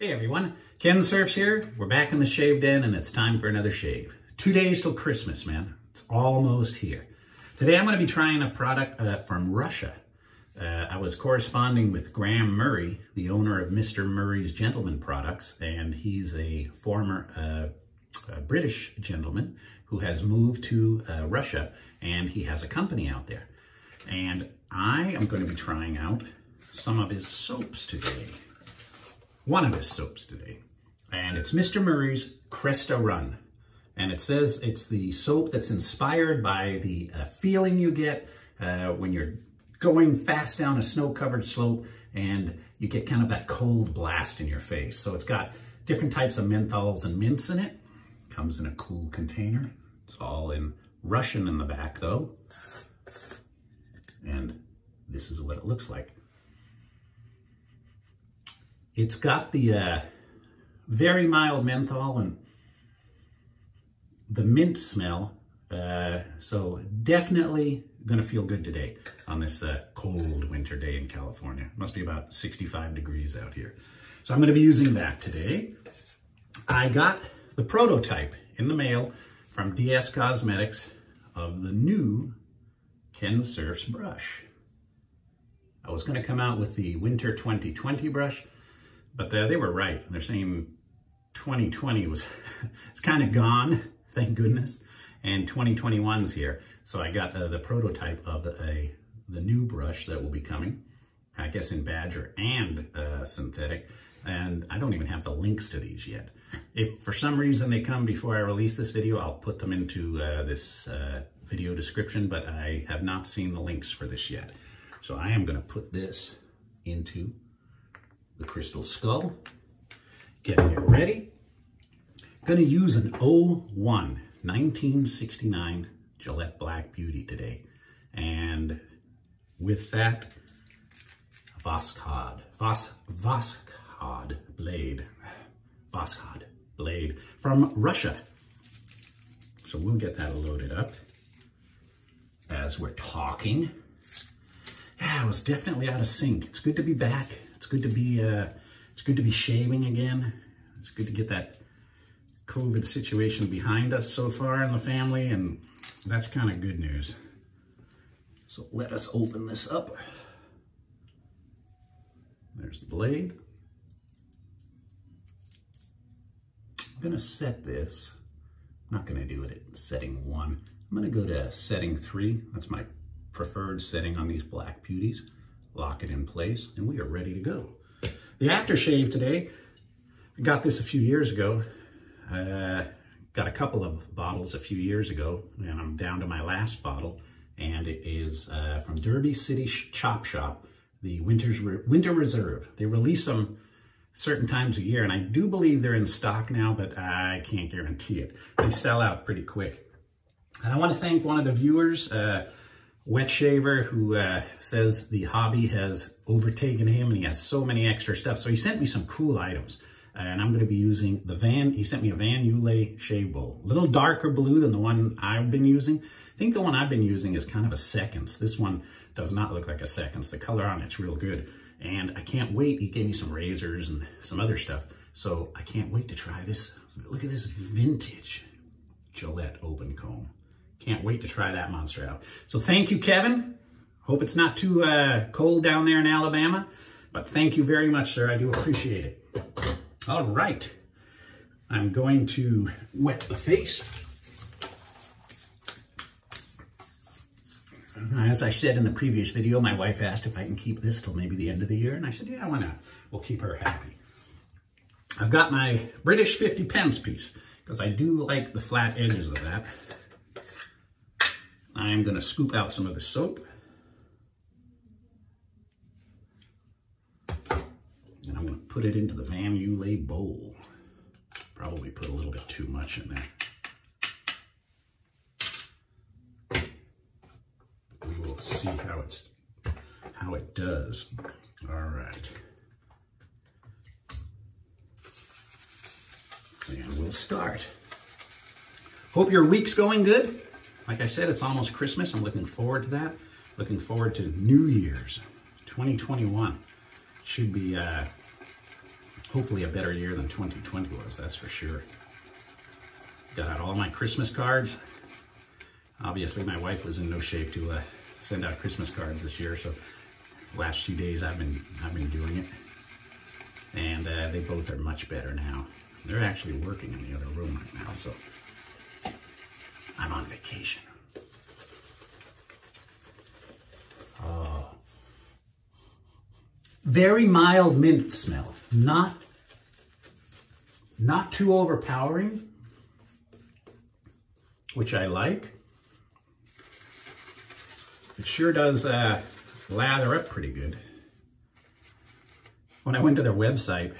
Hey everyone, Kensurfs here. We're back in the shave den and it's time for another shave. Two days till Christmas, man. It's almost here. Today I'm going to be trying a product uh, from Russia. Uh, I was corresponding with Graham Murray, the owner of Mr. Murray's Gentleman Products, and he's a former uh, a British gentleman who has moved to uh, Russia and he has a company out there. And I am going to be trying out some of his soaps today one of his soaps today. And it's Mr. Murray's Cresta Run. And it says it's the soap that's inspired by the uh, feeling you get uh, when you're going fast down a snow-covered slope and you get kind of that cold blast in your face. So it's got different types of menthols and mints in it. Comes in a cool container. It's all in Russian in the back though. And this is what it looks like. It's got the uh, very mild menthol and the mint smell. Uh, so definitely gonna feel good today on this uh, cold winter day in California. Must be about 65 degrees out here. So I'm gonna be using that today. I got the prototype in the mail from DSCosmetics of the new Kensurfs brush. I was gonna come out with the Winter 2020 brush, but uh, they were right. They're saying 2020 was, it's kind of gone, thank goodness. And 2021's here. So I got uh, the prototype of a, the new brush that will be coming, I guess in Badger and uh, synthetic. And I don't even have the links to these yet. If for some reason they come before I release this video, I'll put them into uh, this uh, video description, but I have not seen the links for this yet. So I am gonna put this into the crystal skull. Getting it ready. Gonna use an 01 1969 Gillette Black Beauty today. And with that, Voskhod, Vos, Voskhod blade, Voskhod blade from Russia. So we'll get that loaded up as we're talking. Yeah, it was definitely out of sync. It's good to be back. It's good to be uh, it's good to be shaving again. It's good to get that COVID situation behind us so far in the family, and that's kind of good news. So let us open this up. There's the blade. I'm gonna set this. I'm not gonna do it at setting one. I'm gonna go to setting three. That's my preferred setting on these black beauties lock it in place, and we are ready to go. The aftershave today, I got this a few years ago. Uh, got a couple of bottles a few years ago, and I'm down to my last bottle, and it is uh, from Derby City Chop Shop, the Winter's Re Winter Reserve. They release them certain times a year, and I do believe they're in stock now, but I can't guarantee it. They sell out pretty quick. And I want to thank one of the viewers, uh, wet shaver who uh, says the hobby has overtaken him and he has so many extra stuff. So he sent me some cool items and I'm going to be using the Van, he sent me a Vanyulay shave bowl. A little darker blue than the one I've been using. I think the one I've been using is kind of a seconds. This one does not look like a seconds. The color on it's real good. And I can't wait. He gave me some razors and some other stuff. So I can't wait to try this. Look at this vintage Gillette open comb. Can't wait to try that monster out. So thank you, Kevin. Hope it's not too uh, cold down there in Alabama, but thank you very much, sir. I do appreciate it. All right. I'm going to wet the face. As I said in the previous video, my wife asked if I can keep this till maybe the end of the year, and I said, yeah, why not? We'll keep her happy. I've got my British 50 pence piece, because I do like the flat edges of that. I'm going to scoop out some of the soap. And I'm going to put it into the Vanyulay bowl. Probably put a little bit too much in there. We will see how it's how it does. All right. And we'll start. Hope your week's going good. Like I said, it's almost Christmas. I'm looking forward to that. Looking forward to New Year's 2021. Should be uh, hopefully a better year than 2020 was, that's for sure. Got out all my Christmas cards. Obviously, my wife was in no shape to uh, send out Christmas cards this year, so last few days I've been I've been doing it, and uh, they both are much better now. They're actually working in the other room right now, so I'm on vacation. Oh. Very mild mint smell, not not too overpowering, which I like. It sure does uh, lather up pretty good. When I went to their website,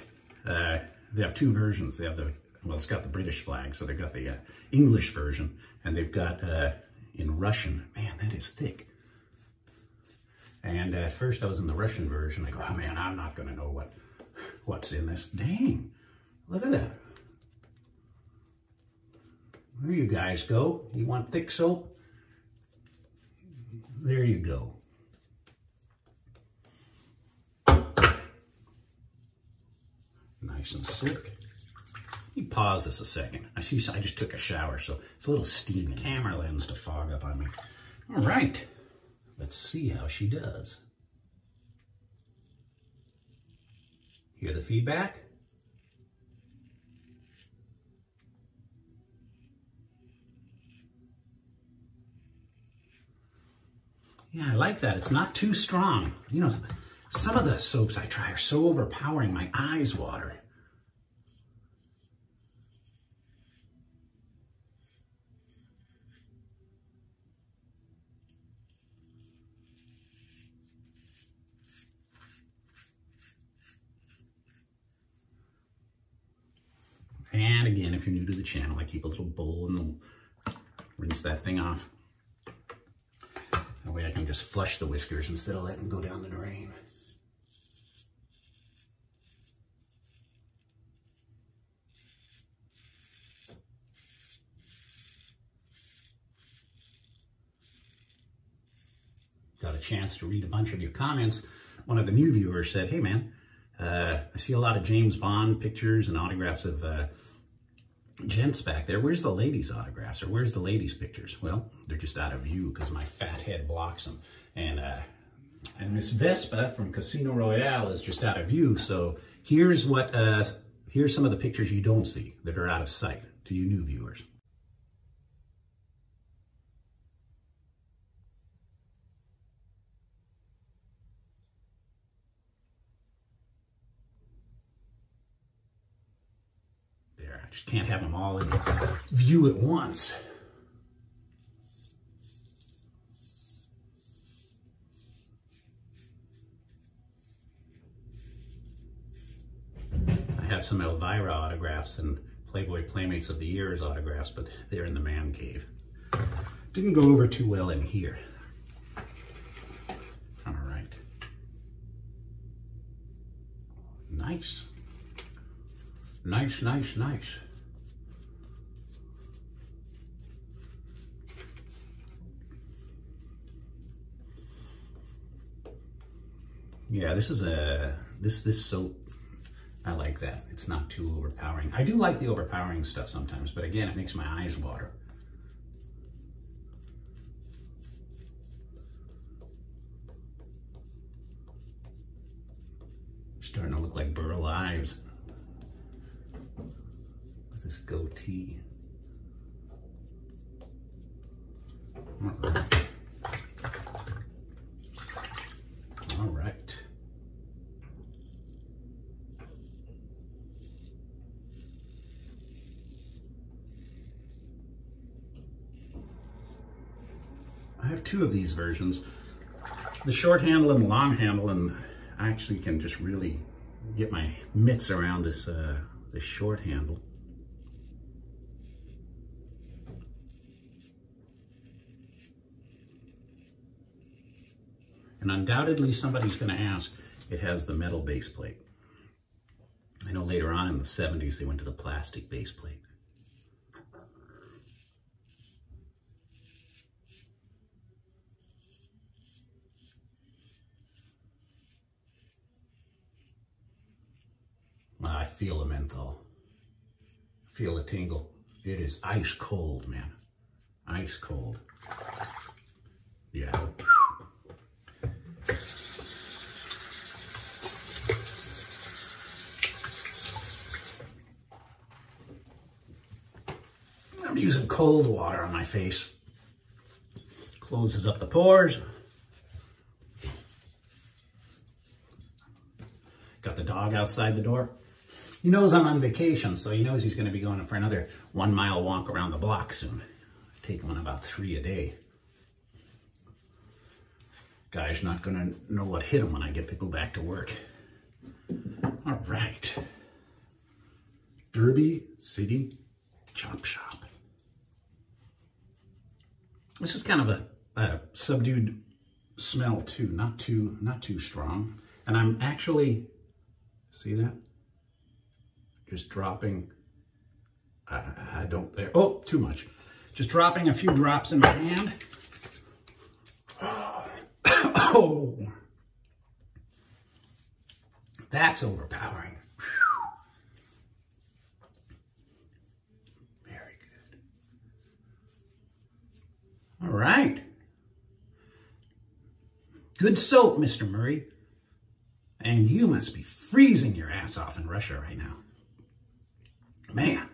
uh, they have two versions. They have the, well, it's got the British flag, so they've got the uh, English version, and they've got uh, in Russian. Man, that is thick. And at first I was in the Russian version. I go, oh man, I'm not going to know what what's in this. Dang, look at that. There you guys go. You want thick soap? There you go. Nice and slick. Let me pause this a second. I see I just took a shower, so it's a little steamy. Camera lens to fog up on me. All right, let's see how she does. Hear the feedback? Yeah, I like that. It's not too strong. You know, some of the soaps I try are so overpowering, my eyes water. And again, if you're new to the channel, I keep a little bowl and rinse that thing off. That way I can just flush the whiskers instead of letting them go down the drain. Got a chance to read a bunch of your comments. One of the new viewers said, hey man, uh, I see a lot of James Bond pictures and autographs of uh, gents back there. Where's the ladies' autographs or where's the ladies' pictures? Well, they're just out of view because my fat head blocks them. And, uh, and Miss Vesper from Casino Royale is just out of view. So here's what, uh, here's some of the pictures you don't see that are out of sight to you new viewers. I just can't have them all in view at once. I have some Elvira autographs and Playboy Playmates of the Year's autographs, but they're in the man cave. Didn't go over too well in here. All right. Nice. Nice, nice, nice. Yeah, this is a, this, this soap, I like that. It's not too overpowering. I do like the overpowering stuff sometimes, but again, it makes my eyes water. Starting to look like Burl Ives this goatee. All right. All right. I have two of these versions. The short handle and the long handle, and I actually can just really get my mitts around this, uh, this short handle. And undoubtedly somebody's going to ask, it has the metal base plate. I know later on in the 70s they went to the plastic base plate. Ah, I feel the menthol. Feel the tingle. It is ice cold, man. Ice cold. Yeah. I'm using cold water on my face. Closes up the pores. Got the dog outside the door. He knows I'm on vacation, so he knows he's going to be going for another one mile walk around the block soon. I take one about three a day. Guy's not going to know what hit him when I get go back to work. All right. Derby City Chop Shop. This is kind of a, a subdued smell too, not too, not too strong. And I'm actually, see that? Just dropping, I, I don't, there, oh, too much. Just dropping a few drops in my hand. Oh, that's overpowering. All right. Good soap, Mr. Murray. And you must be freezing your ass off in Russia right now. Man.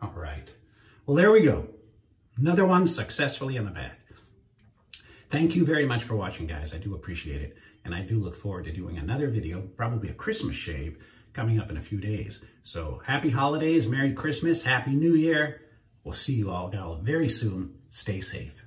All right. Well, there we go. Another one successfully in the bag. Thank you very much for watching, guys. I do appreciate it. And I do look forward to doing another video, probably a Christmas shave, coming up in a few days. So happy holidays, Merry Christmas, Happy New Year. We'll see you all very soon. Stay safe.